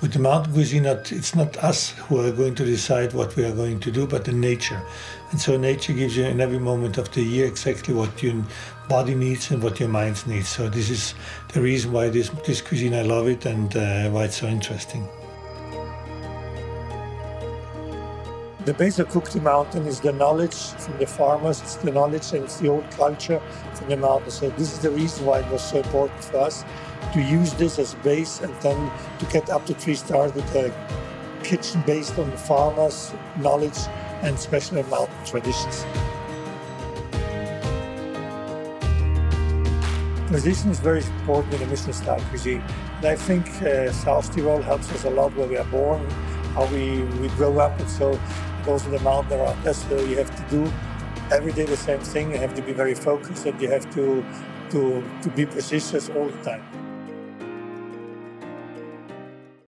with the mountain cuisine, it's not us who are going to decide what we are going to do, but the nature. And so nature gives you in every moment of the year exactly what your body needs and what your mind needs. So this is the reason why this, this cuisine, I love it and uh, why it's so interesting. The base of Cook the Mountain is the knowledge from the farmers, it's the knowledge and it's the old culture from the mountain. So this is the reason why it was so important for us to use this as base and then to get up to three stars with a kitchen based on the farmers' knowledge and special mountain traditions. Precision is very important in the Michelin style cuisine. And I think uh, South Tyrol helps us a lot where we are born, how we, we grow up, and so goes to the mountain around us. So you have to do every day the same thing. You have to be very focused and you have to to, to be precise all the time.